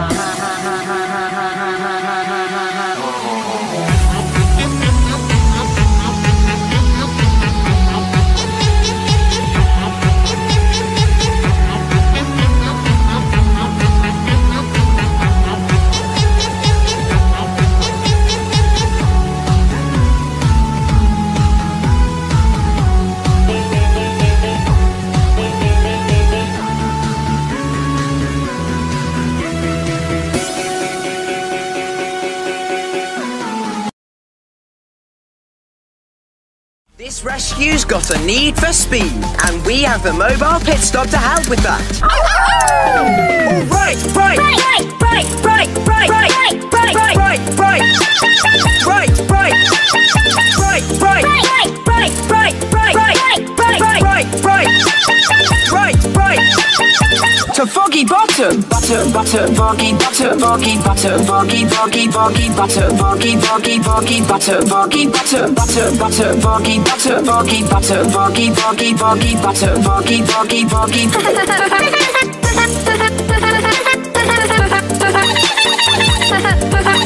ha, ha, ha, ha. This rescue's got a need for speed, and we have the mobile pit stop to help with that. All right, right, right, right, right, right, right, right, right, Bottom. Butter, butter, foggy, butter, foggy, butter, foggy, foggy, foggy, butter, foggy, foggy, foggy, butter, foggy, butter, butter, butter, foggy, butter, foggy, butter, foggy, foggy, foggy, butter, foggy, foggy, foggy. Venti!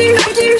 You. I.